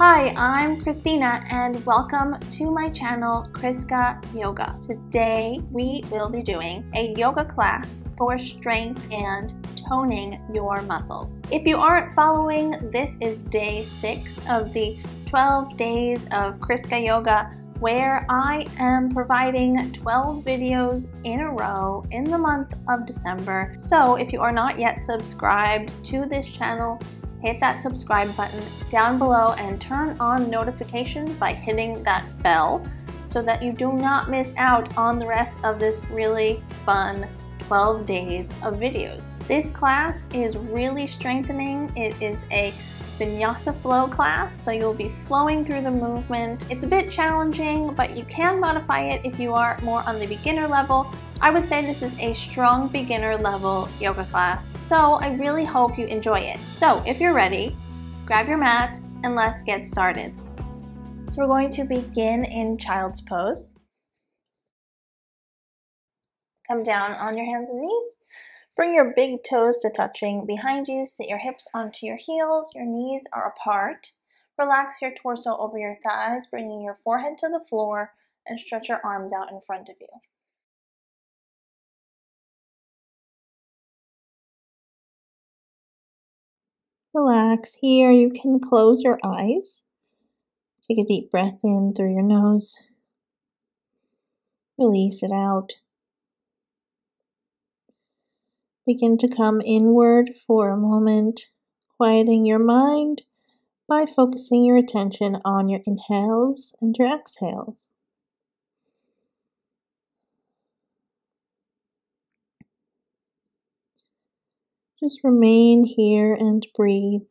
Hi, I'm Christina and welcome to my channel Chriska Yoga. Today we will be doing a yoga class for strength and toning your muscles. If you aren't following, this is day six of the 12 days of Chriska Yoga where I am providing 12 videos in a row in the month of December. So if you are not yet subscribed to this channel, hit that subscribe button down below and turn on notifications by hitting that bell so that you do not miss out on the rest of this really fun 12 days of videos. This class is really strengthening. It is a vinyasa flow class, so you'll be flowing through the movement. It's a bit challenging, but you can modify it if you are more on the beginner level. I would say this is a strong beginner level yoga class, so I really hope you enjoy it. So if you're ready, grab your mat and let's get started. So we're going to begin in child's pose. Come down on your hands and knees. Bring your big toes to touching behind you. Sit your hips onto your heels. Your knees are apart. Relax your torso over your thighs, bringing your forehead to the floor and stretch your arms out in front of you. Relax here. You can close your eyes. Take a deep breath in through your nose. Release it out. Begin to come inward for a moment, quieting your mind by focusing your attention on your inhales and your exhales. Just remain here and breathe.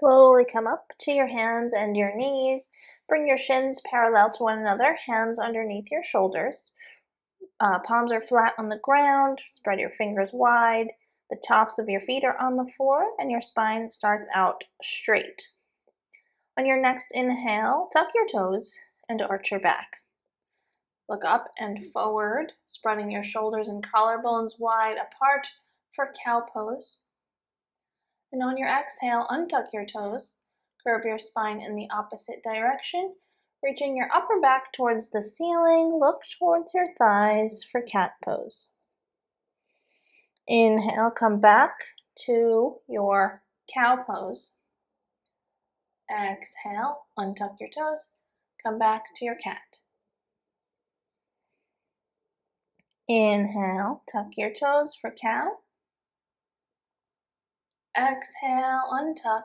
Slowly come up to your hands and your knees. Bring your shins parallel to one another, hands underneath your shoulders. Uh, palms are flat on the ground. Spread your fingers wide. The tops of your feet are on the floor and your spine starts out straight. On your next inhale, tuck your toes and arch your back. Look up and forward, spreading your shoulders and collarbones wide apart for cow pose. And on your exhale, untuck your toes, curve your spine in the opposite direction, reaching your upper back towards the ceiling, look towards your thighs for cat pose. Inhale, come back to your cow pose. Exhale, untuck your toes, come back to your cat. Inhale, tuck your toes for cow. Exhale, untuck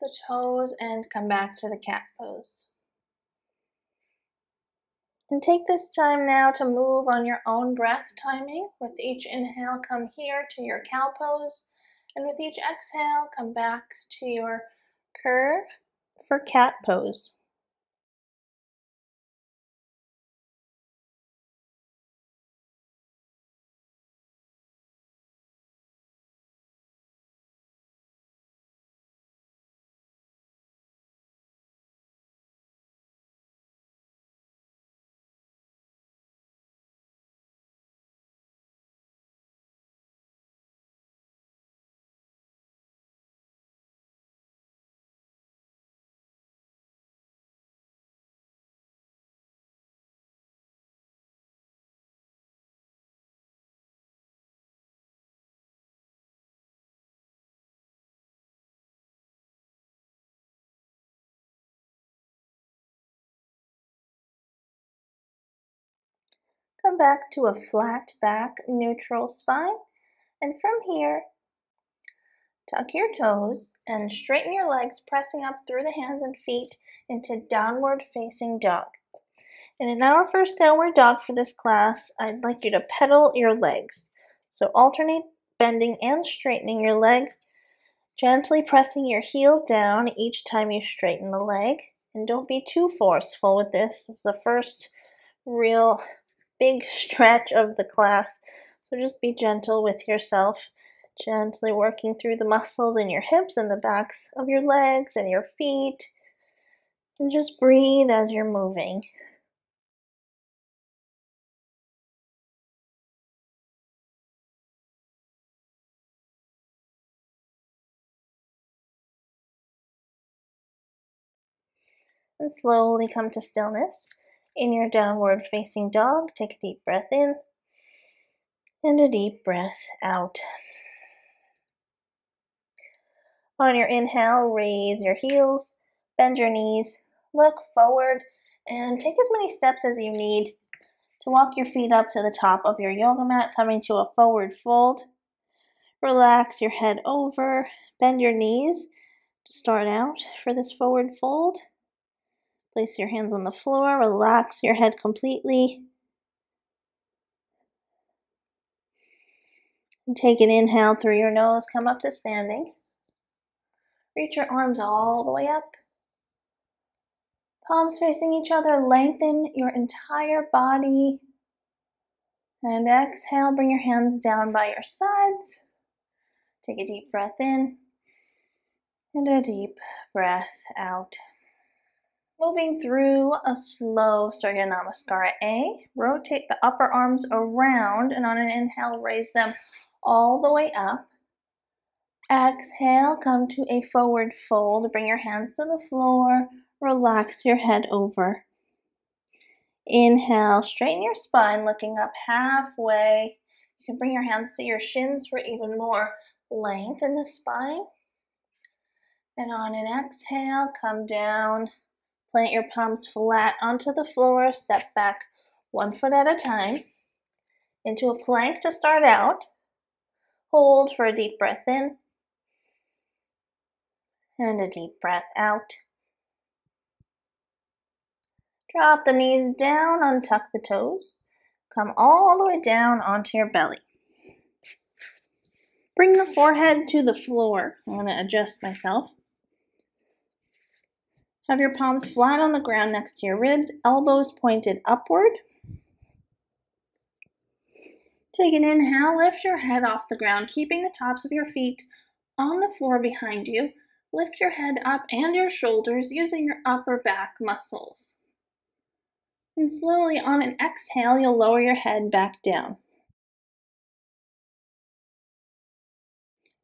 the toes and come back to the cat pose. And take this time now to move on your own breath timing. With each inhale, come here to your cow pose. And with each exhale, come back to your curve for cat pose. Come back to a flat back, neutral spine. And from here, tuck your toes and straighten your legs, pressing up through the hands and feet into downward facing dog. And in our first downward dog for this class, I'd like you to pedal your legs. So alternate bending and straightening your legs, gently pressing your heel down each time you straighten the leg. And don't be too forceful with this. This is the first real big stretch of the class. So just be gentle with yourself, gently working through the muscles in your hips and the backs of your legs and your feet. And just breathe as you're moving. And slowly come to stillness. In your downward facing dog, take a deep breath in and a deep breath out. On your inhale, raise your heels, bend your knees, look forward, and take as many steps as you need to walk your feet up to the top of your yoga mat, coming to a forward fold. Relax your head over, bend your knees to start out for this forward fold. Place your hands on the floor, relax your head completely. And take an inhale through your nose, come up to standing. Reach your arms all the way up. Palms facing each other, lengthen your entire body. And exhale, bring your hands down by your sides. Take a deep breath in and a deep breath out. Moving through a slow Surya Namaskara A, rotate the upper arms around and on an inhale, raise them all the way up. Exhale, come to a forward fold. Bring your hands to the floor. Relax your head over. Inhale, straighten your spine, looking up halfway. You can bring your hands to your shins for even more length in the spine. And on an exhale, come down. Plant your palms flat onto the floor. Step back one foot at a time into a plank to start out. Hold for a deep breath in and a deep breath out. Drop the knees down, untuck the toes. Come all the way down onto your belly. Bring the forehead to the floor. I'm going to adjust myself. Have your palms flat on the ground next to your ribs, elbows pointed upward. Take an inhale, lift your head off the ground, keeping the tops of your feet on the floor behind you. Lift your head up and your shoulders using your upper back muscles. And slowly on an exhale, you'll lower your head back down.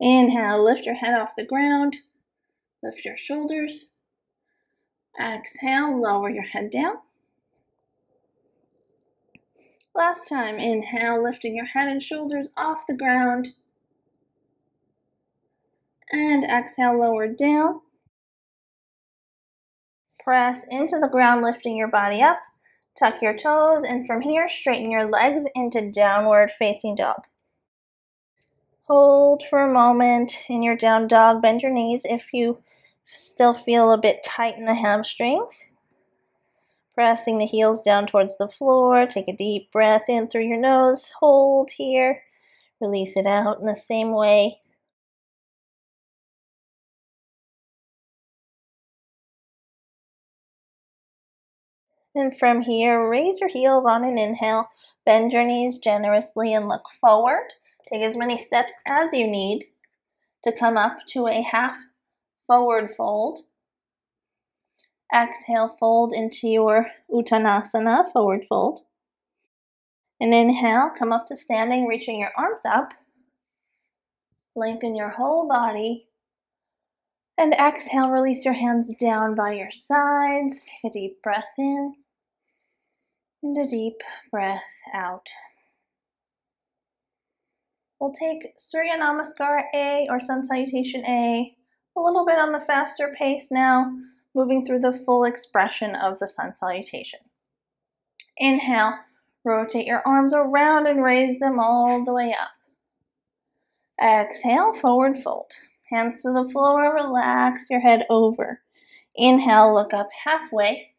Inhale, lift your head off the ground. Lift your shoulders. Exhale, lower your head down. Last time, inhale, lifting your head and shoulders off the ground and exhale, lower down. Press into the ground, lifting your body up. Tuck your toes, and from here, straighten your legs into downward facing dog. Hold for a moment in your down dog. Bend your knees if you still feel a bit tight in the hamstrings. Pressing the heels down towards the floor. Take a deep breath in through your nose. Hold here. Release it out in the same way. And from here, raise your heels on an inhale, bend your knees generously and look forward. Take as many steps as you need to come up to a half forward fold. Exhale, fold into your Uttanasana, forward fold. And inhale, come up to standing, reaching your arms up. Lengthen your whole body. And exhale, release your hands down by your sides. Take a deep breath in and a deep breath out. We'll take Surya Namaskara A or Sun Salutation A a little bit on the faster pace now, moving through the full expression of the Sun Salutation. Inhale, rotate your arms around and raise them all the way up. Exhale, forward fold. Hands to the floor, relax your head over. Inhale, look up halfway.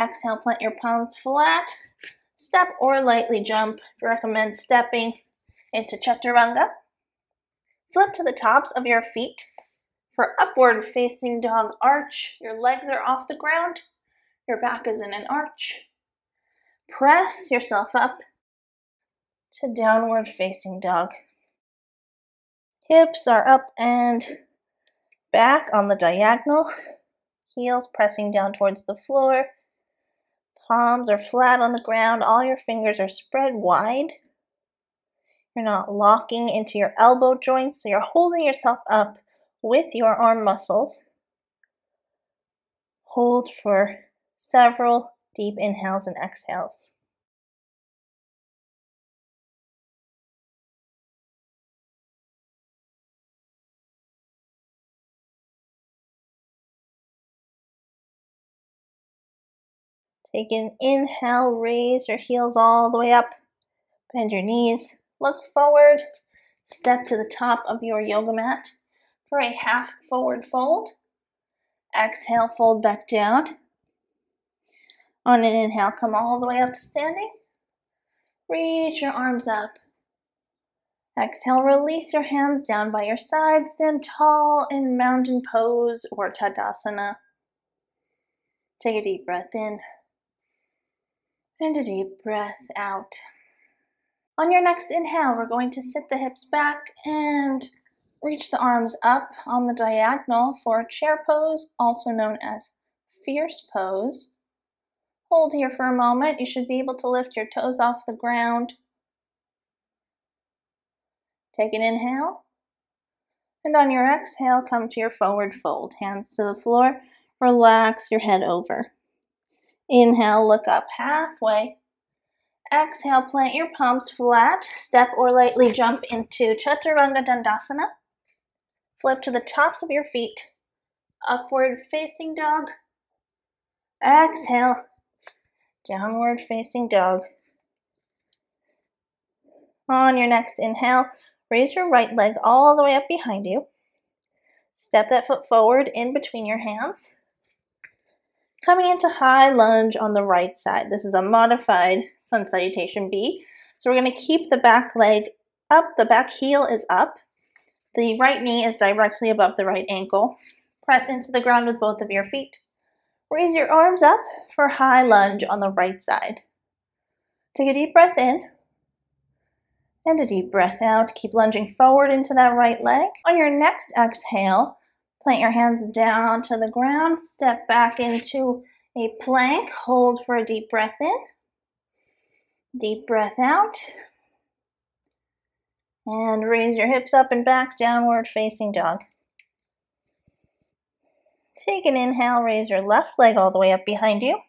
Exhale, plant your palms flat. Step or lightly jump. Recommend stepping into Chaturanga. Flip to the tops of your feet. For upward facing dog arch, your legs are off the ground. Your back is in an arch. press yourself up to downward facing dog. Hips are up and back on the diagonal, heels pressing down towards the floor. Palms are flat on the ground, all your fingers are spread wide. You're not locking into your elbow joints, so you're holding yourself up with your arm muscles. Hold for several deep inhales and exhales. Take an inhale, raise your heels all the way up, bend your knees, look forward, step to the top of your yoga mat for a half forward fold. Exhale, fold back down. On an inhale, come all the way up to standing. Reach your arms up. Exhale, release your hands down by your sides. Stand tall in mountain pose or Tadasana. Take a deep breath in and a deep breath out. On your next inhale, we're going to sit the hips back and reach the arms up on the diagonal for chair pose, also known as fierce pose. Hold here for a moment. You should be able to lift your toes off the ground. Take an inhale. And on your exhale, come to your forward fold. Hands to the floor. Relax your head over. Inhale, look up halfway. Exhale, plant your palms flat. Step or lightly jump into Chaturanga Dandasana. Flip to the tops of your feet. Upward facing dog. Exhale. Downward facing dog. On your next inhale, raise your right leg all the way up behind you. Step that foot forward in between your hands. Coming into high lunge on the right side. This is a modified sun salutation B. So we're going to keep the back leg up. The back heel is up. The right knee is directly above the right ankle. Press into the ground with both of your feet. Raise your arms up for high lunge on the right side. Take a deep breath in and a deep breath out. Keep lunging forward into that right leg. On your next exhale, Plant your hands down to the ground. Step back into a plank. Hold for a deep breath in. Deep breath out. And raise your hips up and back, downward facing dog. Take an inhale, raise your left leg all the way up behind you.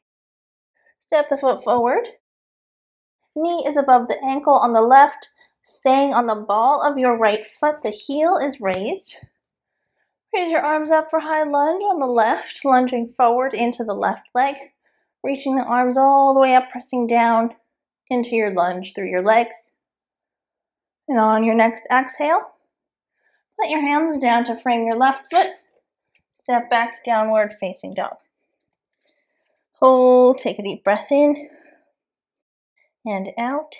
Step the foot forward. Knee is above the ankle on the left, staying on the ball of your right foot. The heel is raised. Raise your arms up for high lunge on the left, lunging forward into the left leg, reaching the arms all the way up, pressing down into your lunge through your legs. And on your next exhale, put your hands down to frame your left foot. Step back, downward facing dog. Hold, take a deep breath in and out.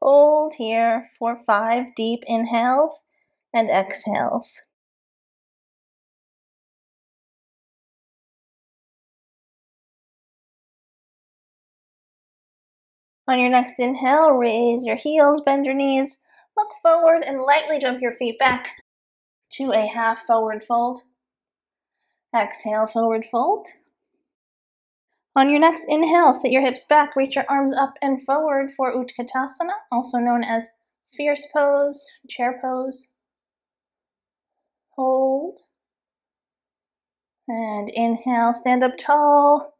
Hold here for five deep inhales and exhales. On your next inhale, raise your heels, bend your knees, look forward, and lightly jump your feet back to a half forward fold. Exhale, forward fold. On your next inhale, sit your hips back, reach your arms up and forward for Utkatasana, also known as fierce pose, chair pose. Hold. And inhale, stand up tall.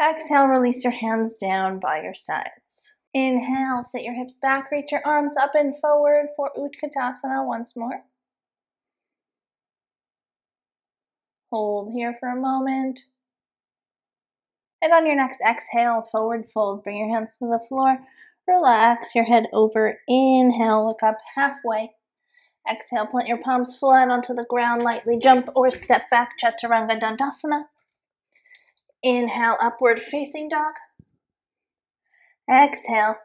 Exhale, release your hands down by your sides. Inhale, sit your hips back, reach your arms up and forward for Utkatasana once more. Hold here for a moment. And on your next exhale, forward fold. Bring your hands to the floor. Relax your head over. Inhale, look up halfway. Exhale, plant your palms flat onto the ground. Lightly jump or step back, Chaturanga Dandasana. Inhale, upward facing dog. Exhale,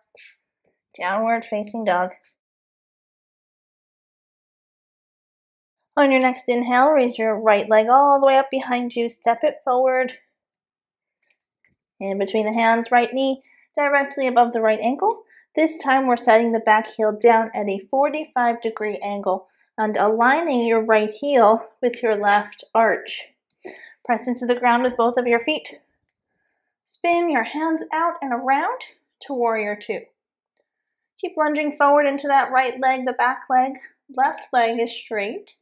downward facing dog. On your next inhale, raise your right leg all the way up behind you. Step it forward. In between the hands, right knee directly above the right ankle. This time we're setting the back heel down at a 45 degree angle and aligning your right heel with your left arch. Press into the ground with both of your feet. Spin your hands out and around to warrior two. Keep lunging forward into that right leg, the back leg. Left leg is straight.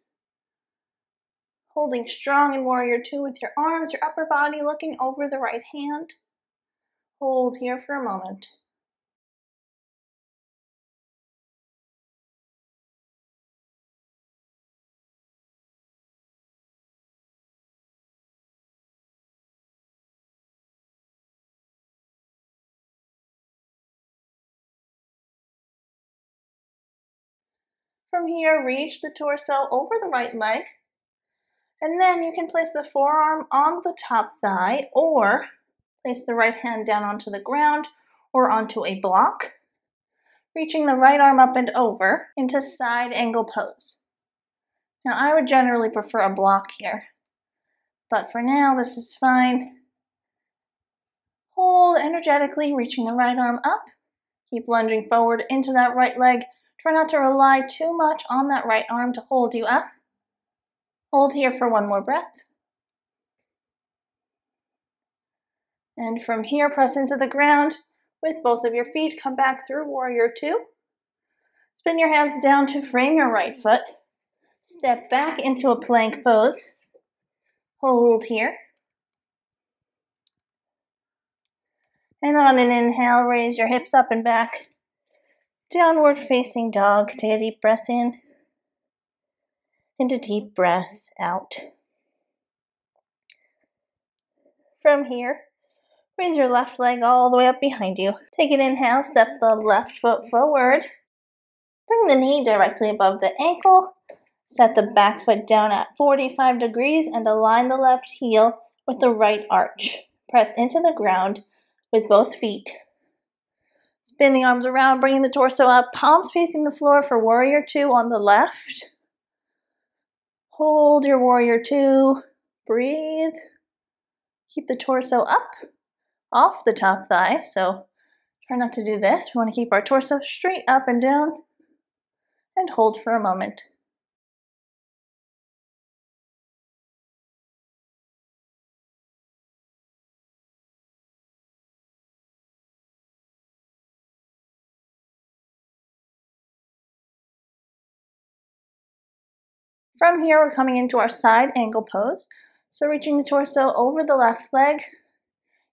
Holding strong in warrior two with your arms, your upper body looking over the right hand. Hold here for a moment. From here, reach the torso over the right leg. And then you can place the forearm on the top thigh or place the right hand down onto the ground or onto a block. Reaching the right arm up and over into side angle pose. Now I would generally prefer a block here, but for now this is fine. Hold energetically, reaching the right arm up. Keep lunging forward into that right leg Try not to rely too much on that right arm to hold you up. Hold here for one more breath. And from here, press into the ground with both of your feet. Come back through warrior two. Spin your hands down to frame your right foot. Step back into a plank pose. Hold here. And on an inhale, raise your hips up and back. Downward facing dog. Take a deep breath in and a deep breath out. From here, raise your left leg all the way up behind you. Take an inhale, step the left foot forward. Bring the knee directly above the ankle. Set the back foot down at 45 degrees and align the left heel with the right arch. Press into the ground with both feet. Spin the arms around, bringing the torso up, palms facing the floor for warrior two on the left. Hold your warrior two. Breathe. Keep the torso up off the top thigh. So try not to do this. We want to keep our torso straight up and down and hold for a moment. From here, we're coming into our side angle pose. So reaching the torso over the left leg,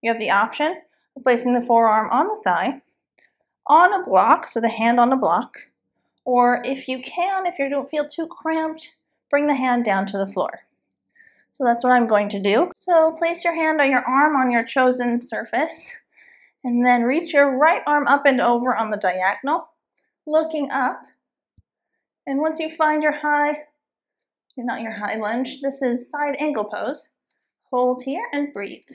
you have the option of placing the forearm on the thigh, on a block, so the hand on the block, or if you can, if you don't feel too cramped, bring the hand down to the floor. So that's what I'm going to do. So place your hand on your arm on your chosen surface, and then reach your right arm up and over on the diagonal, looking up. And once you find your high, you're not your high lunge. This is side angle pose. Hold here and breathe.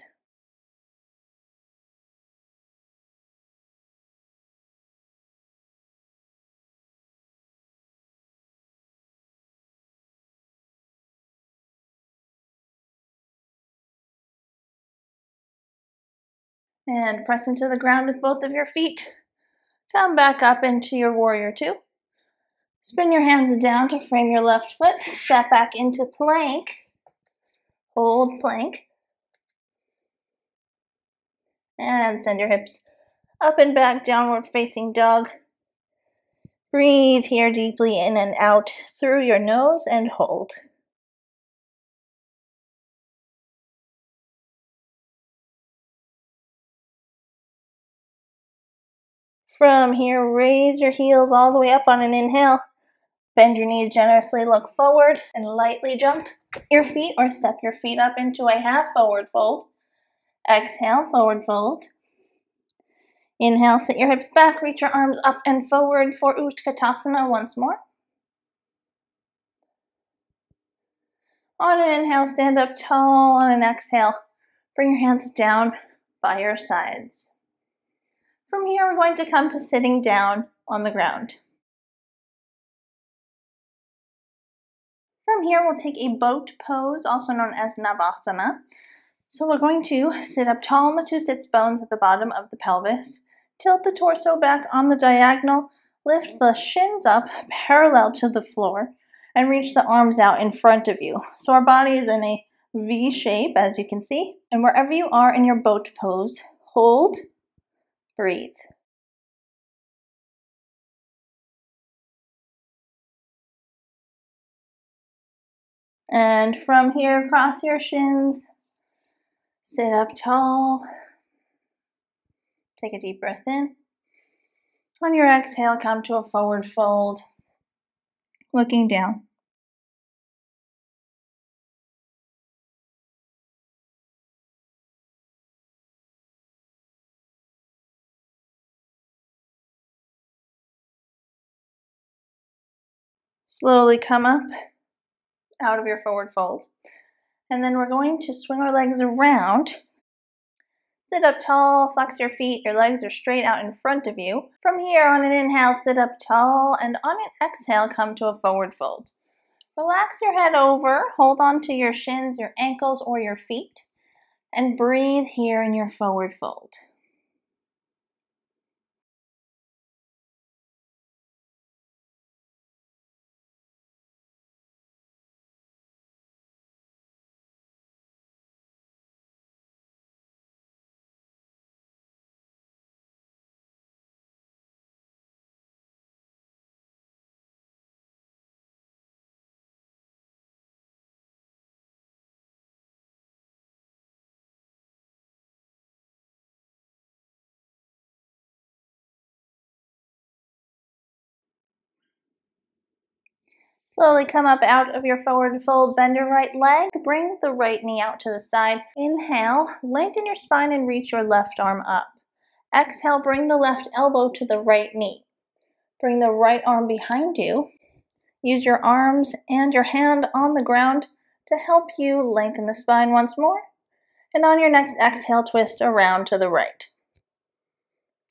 And press into the ground with both of your feet. Come back up into your warrior two. Spin your hands down to frame your left foot. Step back into plank. Hold plank. And send your hips up and back, downward facing dog. Breathe here deeply in and out through your nose and hold. From here, raise your heels all the way up on an inhale. Bend your knees generously, look forward, and lightly jump your feet or step your feet up into a half forward fold. Exhale, forward fold. Inhale, sit your hips back, reach your arms up and forward for Utkatasana once more. On an inhale, stand up tall. On an exhale, bring your hands down by your sides. From here, we're going to come to sitting down on the ground. From here, we'll take a boat pose, also known as Navasana. So we're going to sit up tall on the two sits bones at the bottom of the pelvis. Tilt the torso back on the diagonal. Lift the shins up parallel to the floor and reach the arms out in front of you. So our body is in a V shape, as you can see. And wherever you are in your boat pose, hold, breathe. And from here, cross your shins, sit up tall. Take a deep breath in. On your exhale, come to a forward fold, looking down. Slowly come up out of your forward fold. And then we're going to swing our legs around. Sit up tall, flex your feet, your legs are straight out in front of you. From here, on an inhale, sit up tall, and on an exhale, come to a forward fold. Relax your head over, hold on to your shins, your ankles, or your feet, and breathe here in your forward fold. Slowly come up out of your forward fold, bend your right leg, bring the right knee out to the side. Inhale, lengthen your spine and reach your left arm up. Exhale, bring the left elbow to the right knee. Bring the right arm behind you. Use your arms and your hand on the ground to help you lengthen the spine once more. And on your next exhale, twist around to the right.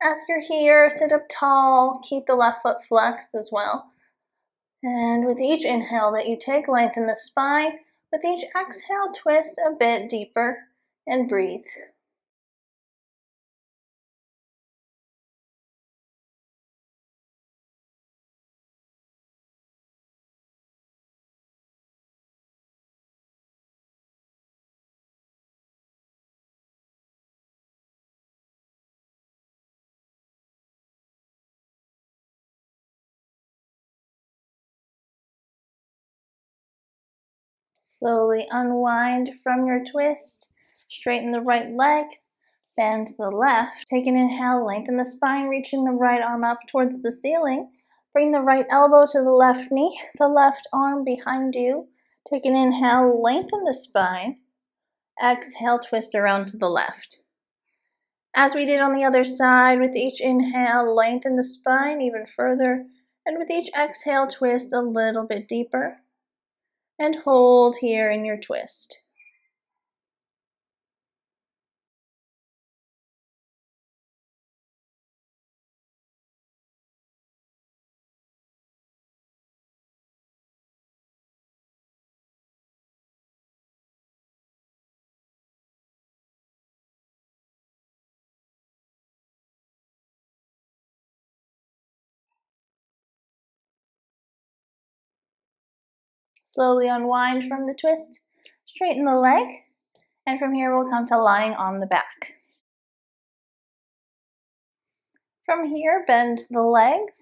As you're here, sit up tall, keep the left foot flexed as well. And with each inhale that you take, lengthen the spine. With each exhale, twist a bit deeper and breathe. Slowly unwind from your twist. Straighten the right leg. Bend to the left. Take an inhale, lengthen the spine, reaching the right arm up towards the ceiling. Bring the right elbow to the left knee, the left arm behind you. Take an inhale, lengthen the spine. Exhale, twist around to the left. As we did on the other side, with each inhale, lengthen the spine even further. And with each exhale, twist a little bit deeper and hold here in your twist. Slowly unwind from the twist, straighten the leg, and from here we'll come to lying on the back. From here, bend the legs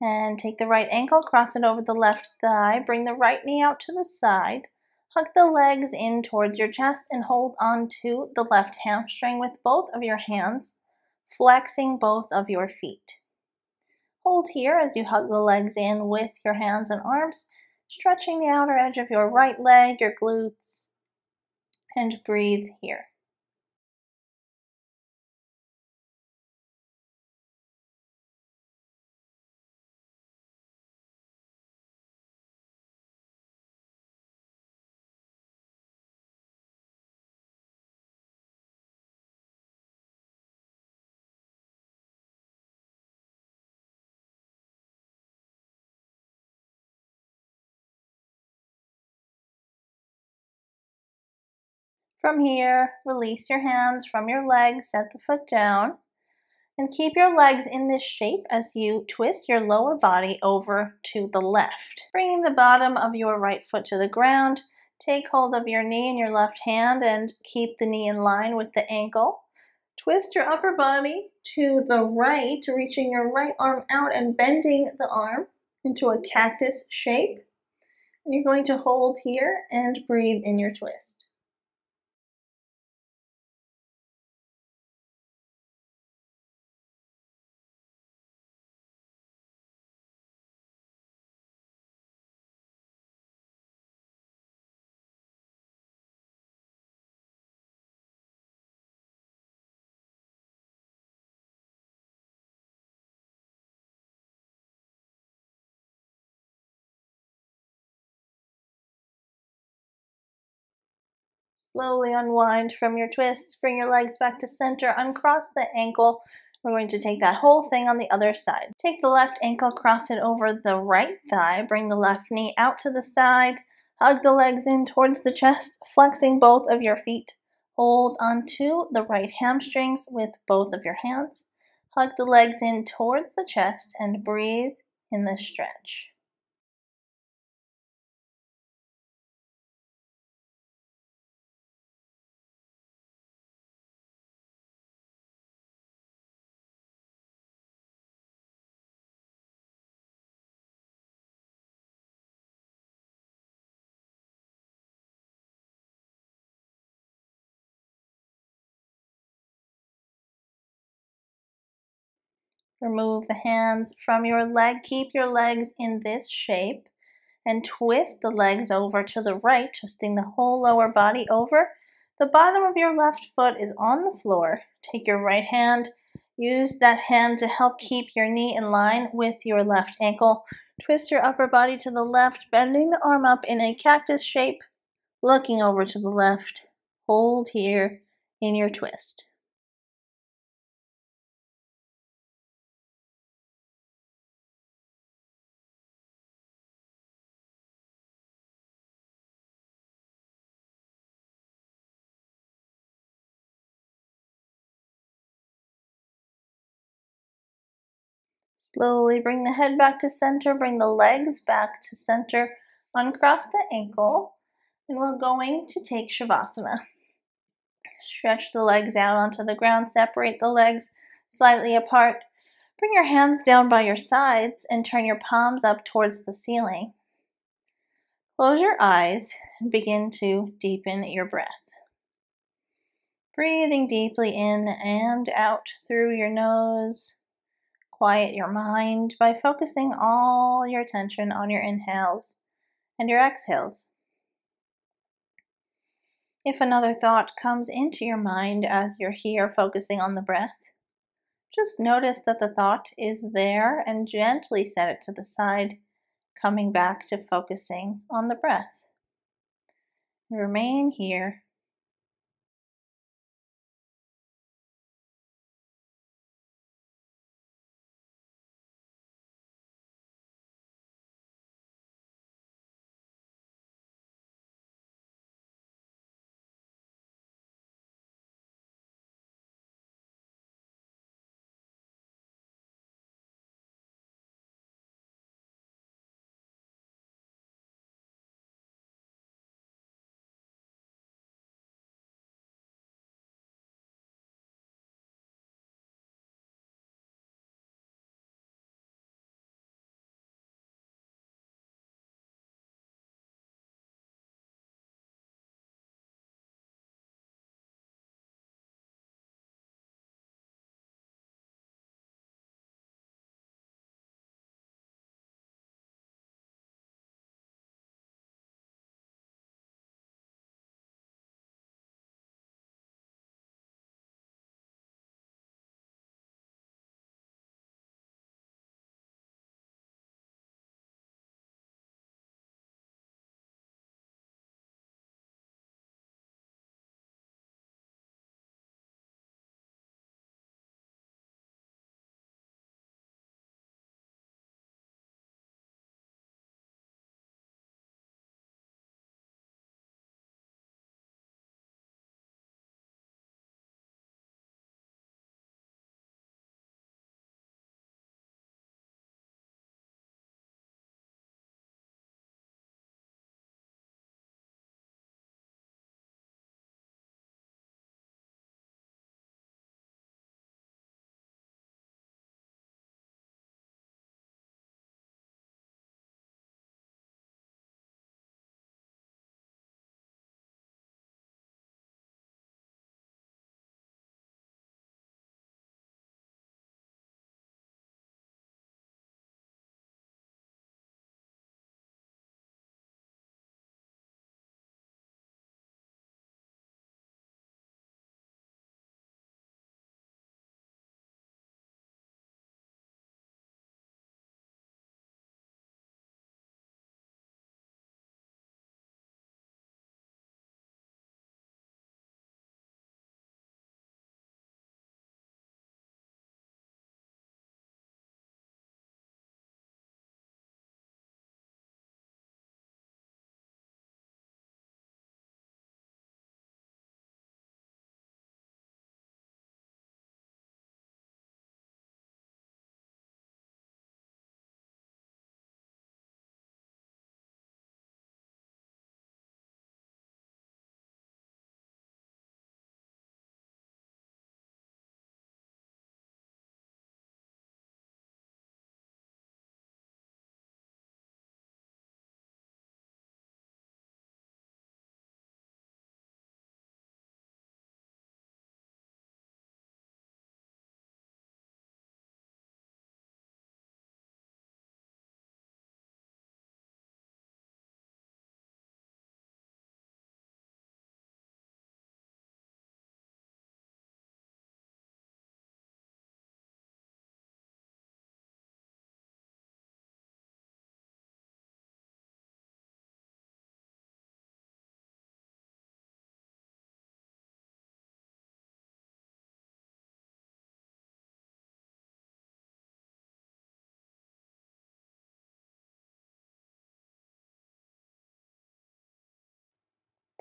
and take the right ankle, cross it over the left thigh, bring the right knee out to the side, hug the legs in towards your chest and hold on to the left hamstring with both of your hands, flexing both of your feet. Hold here as you hug the legs in with your hands and arms, stretching the outer edge of your right leg, your glutes, and breathe here. From here, release your hands from your legs, set the foot down, And keep your legs in this shape as you twist your lower body over to the left. Bringing the bottom of your right foot to the ground, take hold of your knee in your left hand and keep the knee in line with the ankle. Twist your upper body to the right, reaching your right arm out and bending the arm into a cactus shape. And you're going to hold here and breathe in your twist. Slowly unwind from your twist. Bring your legs back to center. Uncross the ankle. We're going to take that whole thing on the other side. Take the left ankle, cross it over the right thigh. Bring the left knee out to the side. Hug the legs in towards the chest, flexing both of your feet. Hold onto the right hamstrings with both of your hands. Hug the legs in towards the chest and breathe in the stretch. Remove the hands from your leg. Keep your legs in this shape and twist the legs over to the right, twisting the whole lower body over. The bottom of your left foot is on the floor. Take your right hand, use that hand to help keep your knee in line with your left ankle. Twist your upper body to the left, bending the arm up in a cactus shape, looking over to the left. Hold here in your twist. Slowly bring the head back to center, bring the legs back to center, uncross the ankle, and we're going to take Shavasana. Stretch the legs out onto the ground, separate the legs slightly apart. Bring your hands down by your sides and turn your palms up towards the ceiling. Close your eyes and begin to deepen your breath. Breathing deeply in and out through your nose quiet your mind by focusing all your attention on your inhales and your exhales. If another thought comes into your mind as you're here focusing on the breath, just notice that the thought is there and gently set it to the side, coming back to focusing on the breath. Remain here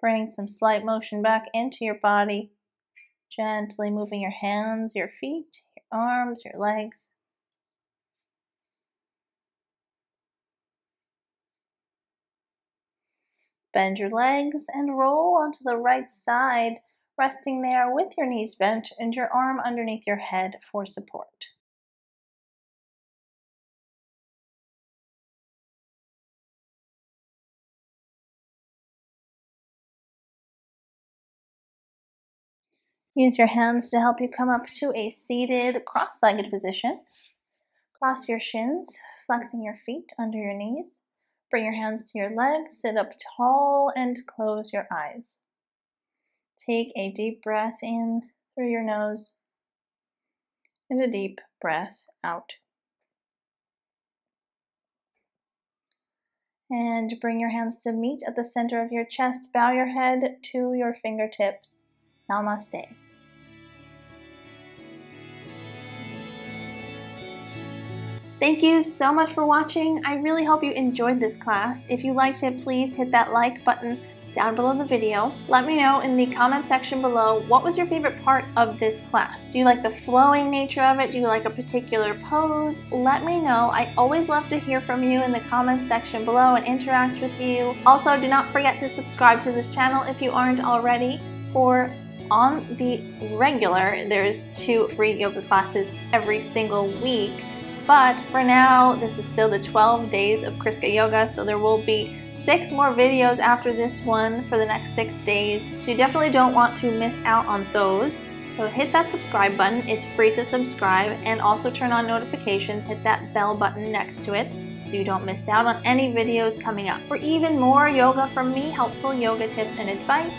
Bring some slight motion back into your body, gently moving your hands, your feet, your arms, your legs. Bend your legs and roll onto the right side, resting there with your knees bent and your arm underneath your head for support. Use your hands to help you come up to a seated cross-legged position. Cross your shins, flexing your feet under your knees. Bring your hands to your legs, sit up tall and close your eyes. Take a deep breath in through your nose and a deep breath out. And bring your hands to meet at the center of your chest. Bow your head to your fingertips. Namaste. Thank you so much for watching. I really hope you enjoyed this class. If you liked it, please hit that like button down below the video. Let me know in the comment section below what was your favorite part of this class. Do you like the flowing nature of it? Do you like a particular pose? Let me know. I always love to hear from you in the comment section below and interact with you. Also, do not forget to subscribe to this channel if you aren't already for on the regular, there's two free yoga classes every single week. But for now, this is still the 12 days of Chriska Yoga, so there will be six more videos after this one for the next six days. So you definitely don't want to miss out on those. So hit that subscribe button, it's free to subscribe, and also turn on notifications, hit that bell button next to it so you don't miss out on any videos coming up. For even more yoga from me, helpful yoga tips and advice,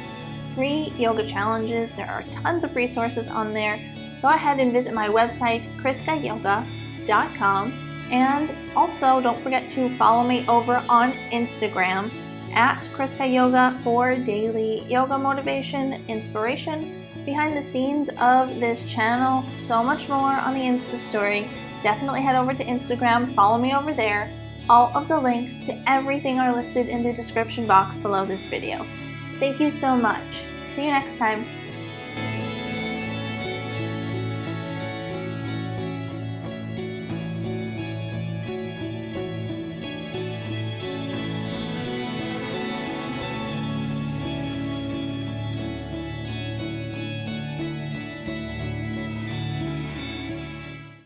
free yoga challenges, there are tons of resources on there. Go ahead and visit my website, Chriska Yoga and also don't forget to follow me over on Instagram at Chriska Yoga for daily yoga motivation, inspiration, behind the scenes of this channel, so much more on the Insta story. Definitely head over to Instagram, follow me over there. All of the links to everything are listed in the description box below this video. Thank you so much. See you next time.